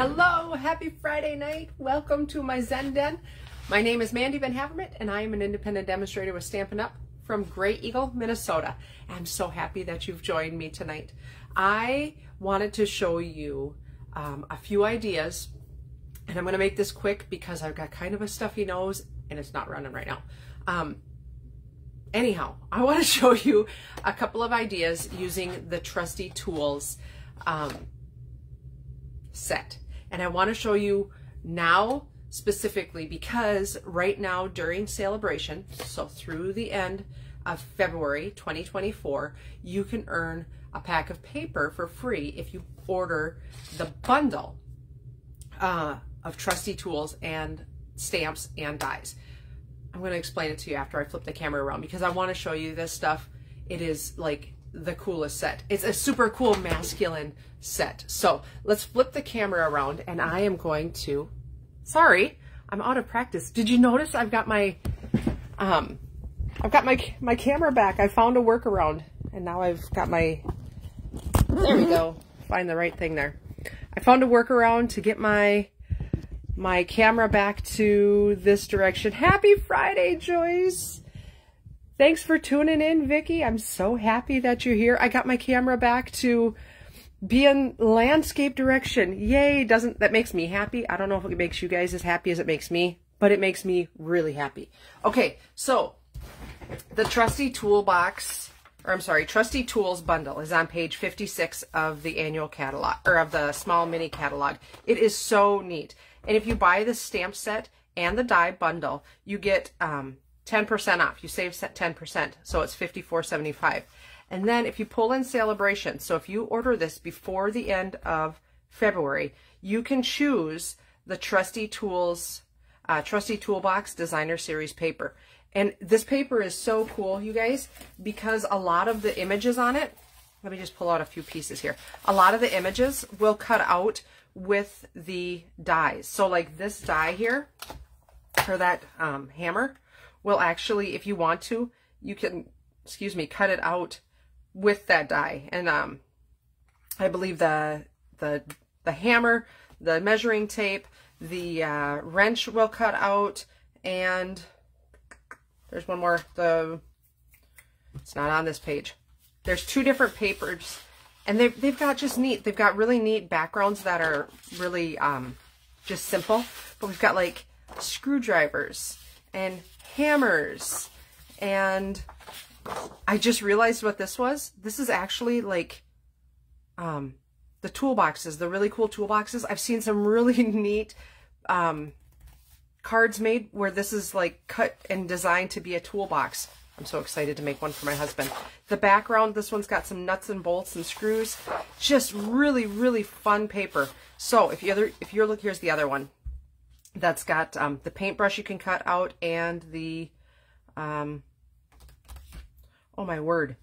Hello, happy Friday night. Welcome to my Zen Den. My name is Mandy Van Havermaet and I am an independent demonstrator with Stampin' Up! from Grey Eagle, Minnesota. I'm so happy that you've joined me tonight. I wanted to show you um, a few ideas and I'm going to make this quick because I've got kind of a stuffy nose and it's not running right now. Um, anyhow, I want to show you a couple of ideas using the Trusty Tools um, set. And I want to show you now specifically because right now during celebration, so through the end of February 2024, you can earn a pack of paper for free if you order the bundle uh, of trusty tools and stamps and dies. I'm going to explain it to you after I flip the camera around because I want to show you this stuff. It is like the coolest set. It's a super cool masculine set. So let's flip the camera around and I am going to, sorry, I'm out of practice. Did you notice I've got my, um, I've got my, my camera back. I found a workaround and now I've got my, there we go. Find the right thing there. I found a workaround to get my, my camera back to this direction. Happy Friday, Joyce. Thanks for tuning in, Vicki. I'm so happy that you're here. I got my camera back to be in landscape direction. Yay, doesn't that makes me happy. I don't know if it makes you guys as happy as it makes me, but it makes me really happy. Okay, so the trusty toolbox, or I'm sorry, trusty tools bundle is on page 56 of the annual catalog, or of the small mini catalog. It is so neat. And if you buy the stamp set and the die bundle, you get um, 10% off. You save 10%, so it's $54.75. And then if you pull in celebration, so if you order this before the end of February, you can choose the Trusty Tools, uh, Trusty Toolbox Designer Series paper. And this paper is so cool, you guys, because a lot of the images on it, let me just pull out a few pieces here. A lot of the images will cut out with the dies. So like this die here, or that um, hammer, will actually, if you want to, you can, excuse me, cut it out with that die. And um, I believe the, the, the hammer, the measuring tape, the uh, wrench will cut out, and there's one more, the, it's not on this page. There's two different papers, and they've, they've got just neat, they've got really neat backgrounds that are really um, just simple, but we've got like screwdrivers and hammers. And I just realized what this was. This is actually like um, the toolboxes, the really cool toolboxes. I've seen some really neat um, cards made where this is like cut and designed to be a toolbox. I'm so excited to make one for my husband. The background, this one's got some nuts and bolts and screws. Just really, really fun paper. So if you other, if you're look, here's the other one that's got um, the paintbrush you can cut out and the, um, oh my word.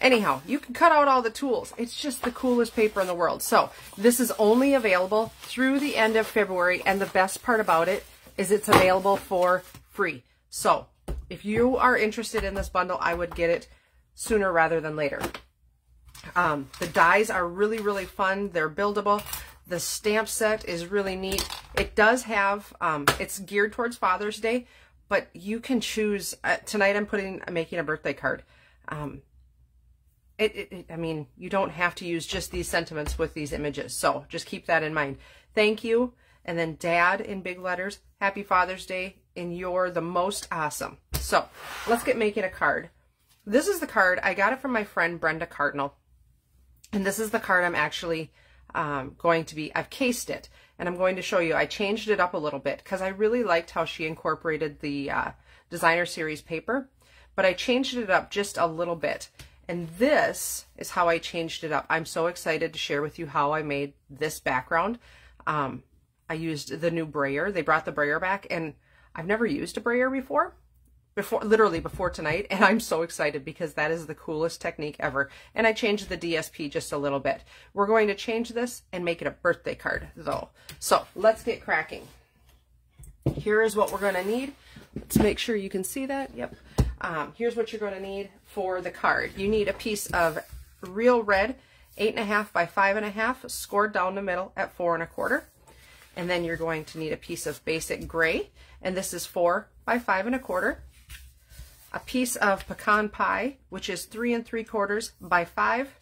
Anyhow, you can cut out all the tools. It's just the coolest paper in the world. So this is only available through the end of February. And the best part about it is it's available for free. So if you are interested in this bundle, I would get it sooner rather than later. Um, the dies are really, really fun. They're buildable. The stamp set is really neat. It does have, um, it's geared towards Father's Day, but you can choose, uh, tonight I'm putting, I'm making a birthday card. Um, it, it, it, I mean, you don't have to use just these sentiments with these images. So just keep that in mind. Thank you. And then dad in big letters, happy Father's Day, and you're the most awesome. So let's get making a card. This is the card. I got it from my friend Brenda Cardinal. And this is the card I'm actually um, going to be, I've cased it and I'm going to show you. I changed it up a little bit because I really liked how she incorporated the uh, designer series paper, but I changed it up just a little bit. And this is how I changed it up. I'm so excited to share with you how I made this background. Um, I used the new brayer. They brought the brayer back and I've never used a brayer before before literally before tonight and I'm so excited because that is the coolest technique ever. And I changed the DSP just a little bit. We're going to change this and make it a birthday card though. So let's get cracking. Here is what we're going to need. Let's make sure you can see that. Yep. Um, here's what you're going to need for the card. You need a piece of real red eight and a half by five and a half scored down the middle at four and a quarter. And then you're going to need a piece of basic gray, and this is four by five and a quarter. A piece of pecan pie, which is three and three quarters by five.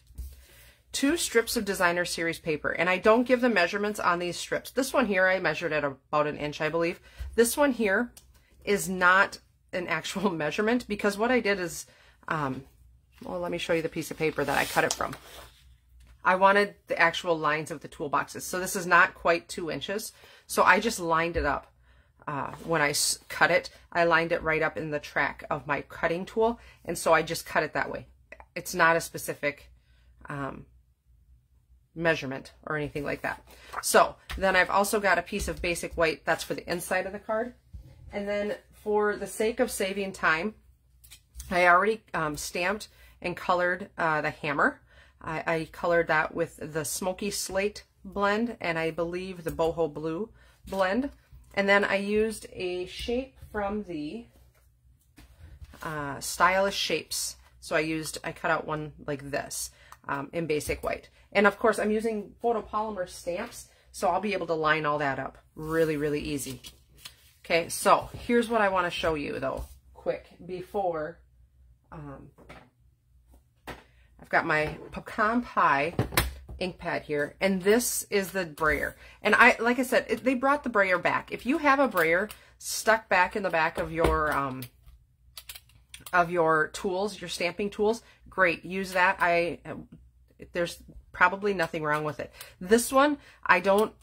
Two strips of designer series paper, and I don't give the measurements on these strips. This one here, I measured at about an inch, I believe. This one here is not an actual measurement because what I did is, um, well, let me show you the piece of paper that I cut it from. I wanted the actual lines of the toolboxes. So this is not quite two inches. So I just lined it up. Uh, when I cut it, I lined it right up in the track of my cutting tool. And so I just cut it that way. It's not a specific um, measurement or anything like that. So then I've also got a piece of basic white. That's for the inside of the card. And then for the sake of saving time, I already um, stamped and colored uh, the hammer. I, I colored that with the Smoky Slate blend and I believe the Boho Blue blend. And then I used a shape from the uh, Stylish Shapes. So I used, I cut out one like this um, in basic white. And of course I'm using photopolymer stamps, so I'll be able to line all that up really, really easy. Okay, so here's what I want to show you though, quick, before um, I've got my pecan pie ink pad here, and this is the brayer. And I, like I said, it, they brought the brayer back. If you have a brayer stuck back in the back of your, um, of your tools, your stamping tools, great, use that. I, there's probably nothing wrong with it. This one, I don't,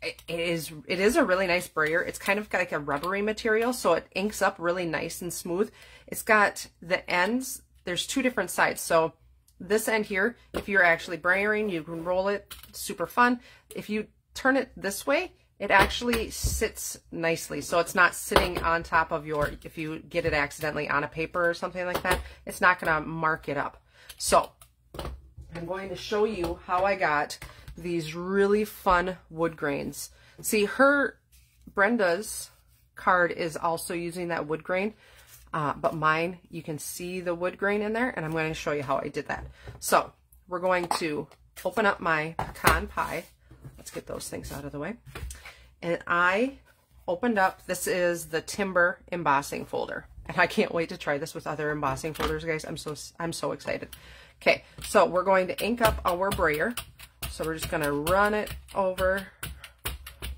it is it is a really nice brayer. It's kind of like a rubbery material, so it inks up really nice and smooth. It's got the ends there's two different sides. So this end here, if you're actually brayering, you can roll it, super fun. If you turn it this way, it actually sits nicely. So it's not sitting on top of your, if you get it accidentally on a paper or something like that, it's not gonna mark it up. So I'm going to show you how I got these really fun wood grains. See, her, Brenda's card is also using that wood grain. Uh, but mine, you can see the wood grain in there, and I'm going to show you how I did that. So we're going to open up my pecan pie. Let's get those things out of the way. And I opened up, this is the timber embossing folder. And I can't wait to try this with other embossing folders, guys. I'm so, I'm so excited. Okay, so we're going to ink up our brayer. So we're just going to run it over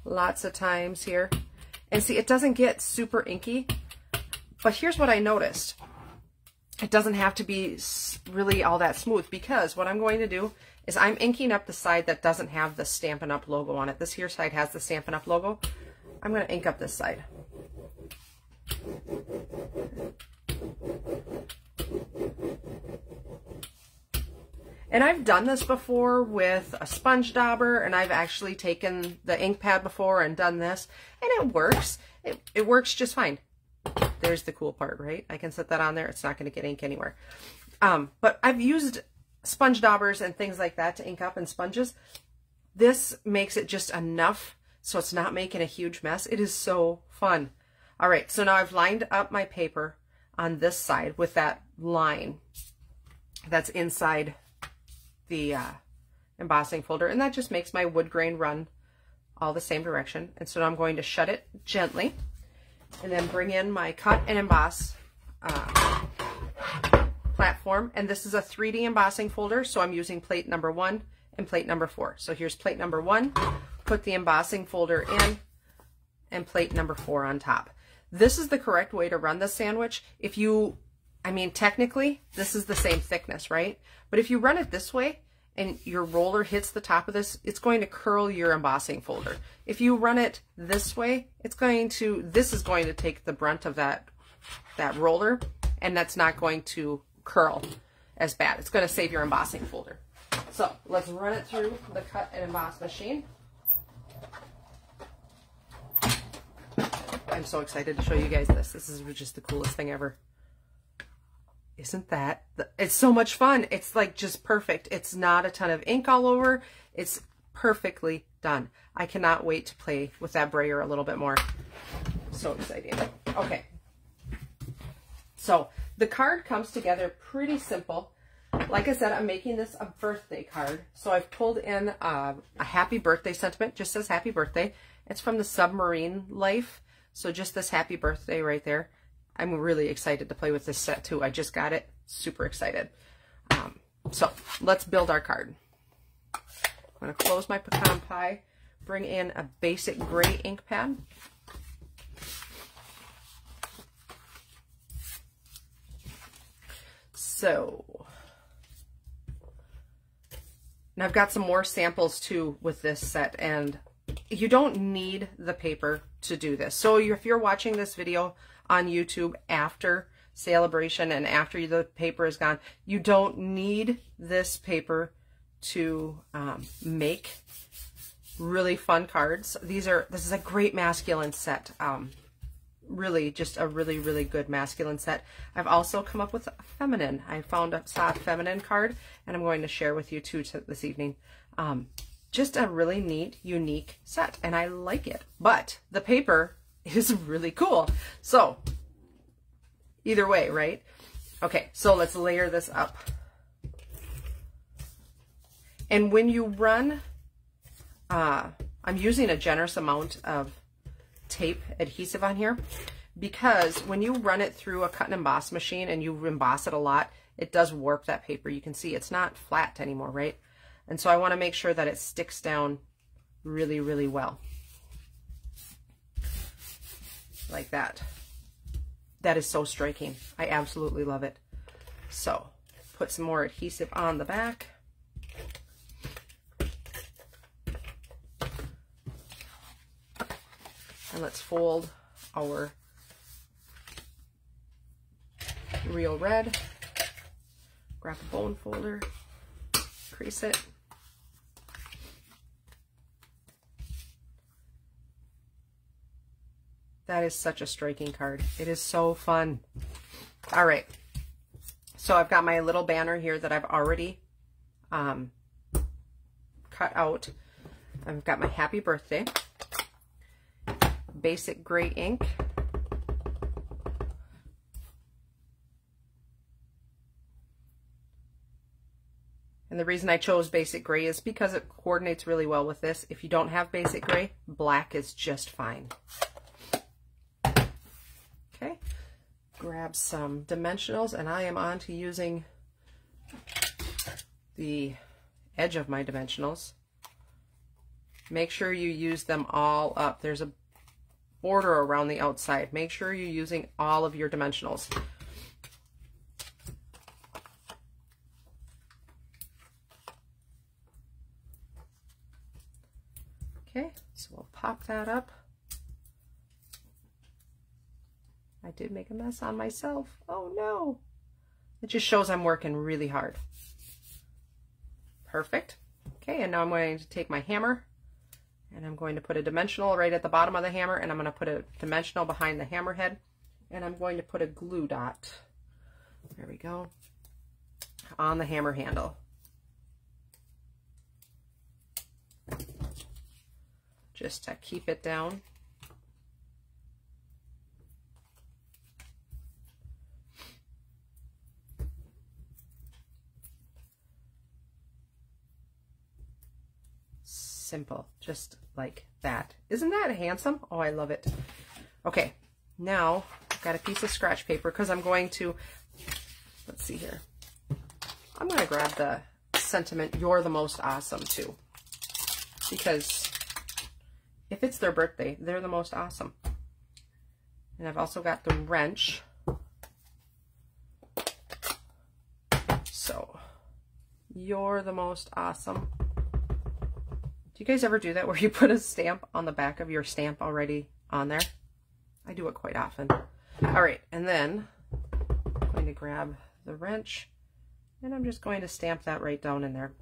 lots of times here. And see, it doesn't get super inky but here's what I noticed. It doesn't have to be really all that smooth because what I'm going to do is I'm inking up the side that doesn't have the Stampin' Up! logo on it. This here side has the Stampin' Up! logo. I'm going to ink up this side. And I've done this before with a sponge dauber, and I've actually taken the ink pad before and done this, and it works. It, it works just fine. There's the cool part, right? I can set that on there. It's not going to get ink anywhere. Um, but I've used sponge daubers and things like that to ink up and sponges. This makes it just enough so it's not making a huge mess. It is so fun. All right, so now I've lined up my paper on this side with that line that's inside the uh, embossing folder, and that just makes my wood grain run all the same direction. And so now I'm going to shut it gently and then bring in my cut and emboss uh, platform. And this is a 3D embossing folder, so I'm using plate number one and plate number four. So here's plate number one, put the embossing folder in, and plate number four on top. This is the correct way to run the sandwich. If you, I mean, technically, this is the same thickness, right? But if you run it this way, and your roller hits the top of this, it's going to curl your embossing folder. If you run it this way, it's going to, this is going to take the brunt of that, that roller, and that's not going to curl as bad. It's going to save your embossing folder. So let's run it through the cut and emboss machine. I'm so excited to show you guys this. This is just the coolest thing ever. Isn't that, it's so much fun. It's like just perfect. It's not a ton of ink all over. It's perfectly done. I cannot wait to play with that brayer a little bit more. So exciting. Okay. So the card comes together pretty simple. like I said, I'm making this a birthday card. So I've pulled in uh, a happy birthday sentiment, just says happy birthday. It's from the Submarine Life. So just this happy birthday right there. I'm really excited to play with this set too. I just got it. Super excited. Um, so let's build our card. I'm going to close my pecan pie, bring in a basic gray ink pad. So, and I've got some more samples too with this set and you don't need the paper to do this. So if you're watching this video on YouTube after celebration and after the paper is gone, you don't need this paper to um, make really fun cards. These are, this is a great masculine set. Um, really just a really, really good masculine set. I've also come up with a feminine. I found a soft feminine card and I'm going to share with you too this evening. Um, just a really neat, unique set and I like it, but the paper is really cool. So either way, right? Okay, so let's layer this up. And when you run, uh, I'm using a generous amount of tape adhesive on here because when you run it through a cut and emboss machine and you emboss it a lot, it does warp that paper. You can see it's not flat anymore, right? And so I want to make sure that it sticks down really, really well. Like that. That is so striking. I absolutely love it. So, put some more adhesive on the back. And let's fold our real red. Grab a bone folder, crease it. That is such a striking card. It is so fun. All right. So I've got my little banner here that I've already um, cut out. I've got my happy birthday basic gray ink. And the reason I chose basic gray is because it coordinates really well with this. If you don't have basic gray, black is just fine. Okay, grab some dimensionals and I am on to using the edge of my dimensionals. Make sure you use them all up. There's a border around the outside. Make sure you're using all of your dimensionals. Okay, so we'll pop that up. I did make a mess on myself. Oh no. It just shows I'm working really hard. Perfect. Okay, and now I'm going to take my hammer and I'm going to put a dimensional right at the bottom of the hammer and I'm going to put a dimensional behind the hammerhead and I'm going to put a glue dot, there we go, on the hammer handle. Just to keep it down. Simple, just like that. Isn't that handsome? Oh, I love it. Okay, now I've got a piece of scratch paper because I'm going to, let's see here. I'm going to grab the sentiment, you're the most awesome too. Because if it's their birthday, they're the most awesome. And I've also got the wrench. So, you're the most awesome you guys ever do that where you put a stamp on the back of your stamp already on there? I do it quite often. All right, and then I'm going to grab the wrench and I'm just going to stamp that right down in there.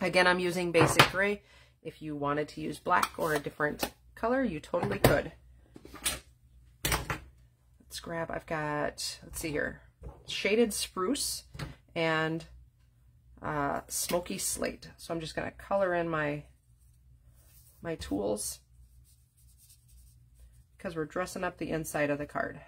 Again, I'm using basic gray. If you wanted to use black or a different color, you totally could. Let's grab, I've got, let's see here, shaded spruce and uh, smoky slate. So I'm just going to color in my my tools because we're dressing up the inside of the card.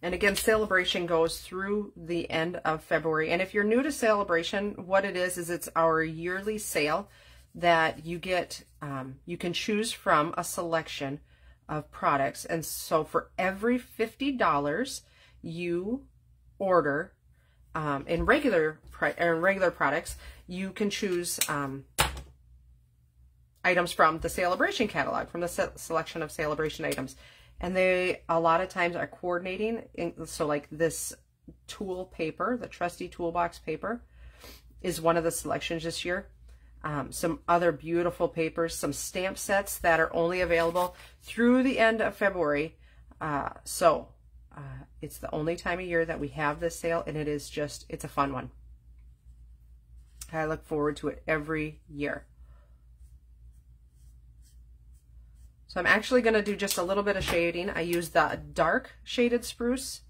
And again, Celebration goes through the end of February. And if you're new to Celebration, what it is, is it's our yearly sale that you get, um, you can choose from a selection of products. And so for every $50 you order um, in regular in regular products, you can choose um, items from the Celebration catalog, from the se selection of Celebration items. And they, a lot of times, are coordinating. In, so like this tool paper, the trusty toolbox paper, is one of the selections this year. Um, some other beautiful papers, some stamp sets that are only available through the end of February. Uh, so uh, it's the only time of year that we have this sale, and it is just, it's a fun one. I look forward to it every year. So I'm actually going to do just a little bit of shading. I use the dark shaded spruce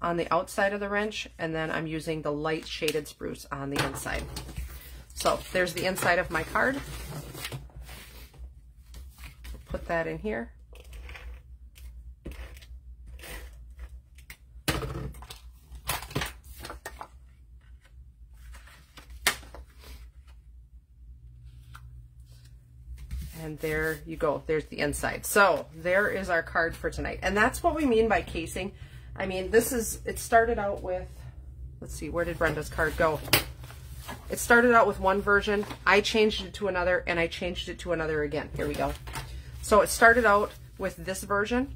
on the outside of the wrench, and then I'm using the light shaded spruce on the inside. So there's the inside of my card. Put that in here. And there you go. There's the inside. So there is our card for tonight. And that's what we mean by casing. I mean, this is, it started out with, let's see, where did Brenda's card go? It started out with one version. I changed it to another and I changed it to another again. Here we go. So it started out with this version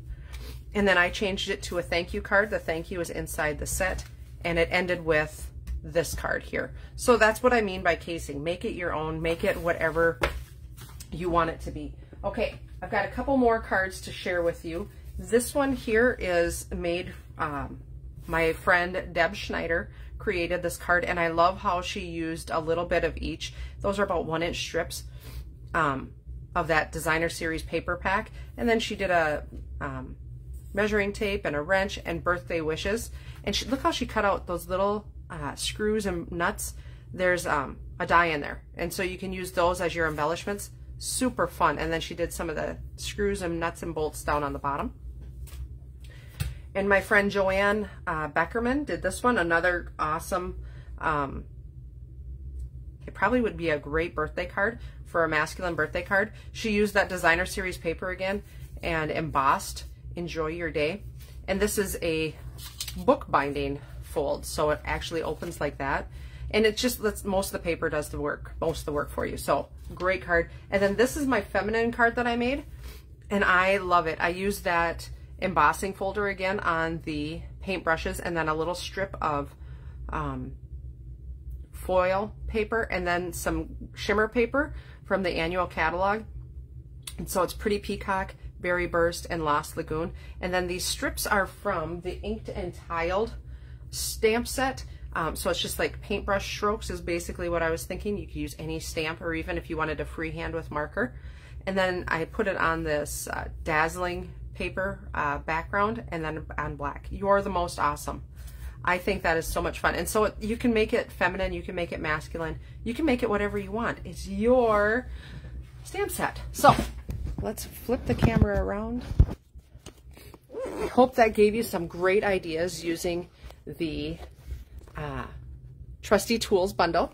and then I changed it to a thank you card. The thank you is inside the set and it ended with this card here. So that's what I mean by casing. Make it your own. Make it whatever you want it to be. Okay, I've got a couple more cards to share with you. This one here is made, um, my friend Deb Schneider created this card and I love how she used a little bit of each. Those are about one inch strips um, of that designer series paper pack. And then she did a um, measuring tape and a wrench and birthday wishes. And she, look how she cut out those little uh, screws and nuts. There's um, a die in there. And so you can use those as your embellishments super fun. And then she did some of the screws and nuts and bolts down on the bottom. And my friend Joanne uh, Beckerman did this one, another awesome, um, it probably would be a great birthday card for a masculine birthday card. She used that designer series paper again and embossed Enjoy Your Day. And this is a book binding fold, so it actually opens like that. And it just lets, most of the paper does the work, most of the work for you. So great card. And then this is my feminine card that I made and I love it. I use that embossing folder again on the paintbrushes and then a little strip of um, foil paper and then some shimmer paper from the annual catalog. And so it's Pretty Peacock, Berry Burst, and Lost Lagoon. And then these strips are from the Inked and Tiled stamp set. Um, so it's just like paintbrush strokes is basically what I was thinking. You could use any stamp or even if you wanted to freehand with marker. And then I put it on this uh, dazzling paper uh, background and then on black. You're the most awesome. I think that is so much fun. And so it, you can make it feminine, you can make it masculine, you can make it whatever you want. It's your stamp set. So let's flip the camera around. I hope that gave you some great ideas using the uh, Trusty Tools bundle.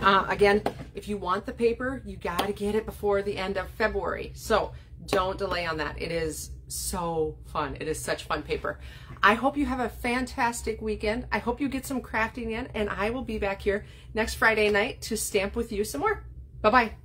Uh, again, if you want the paper, you got to get it before the end of February. So don't delay on that. It is so fun. It is such fun paper. I hope you have a fantastic weekend. I hope you get some crafting in, and I will be back here next Friday night to stamp with you some more. Bye-bye.